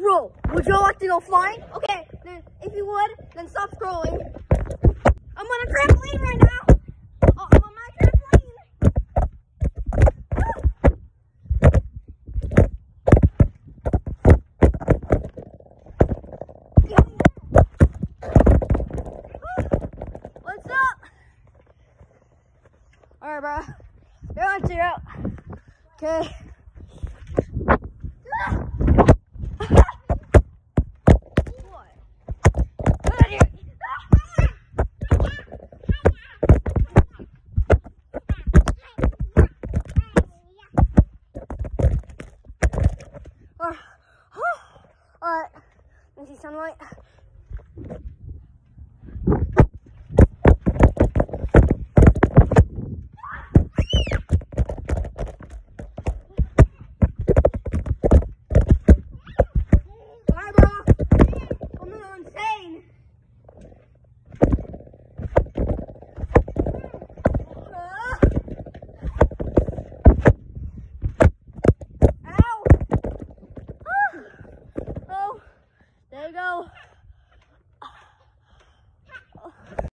Bro, would you like to go flying? Okay, then if you would, then stop scrolling. I'm on a trampoline right now. Oh, I'm on my trampoline. What's up? Bro. You're on zero. Okay. Sunlight. now.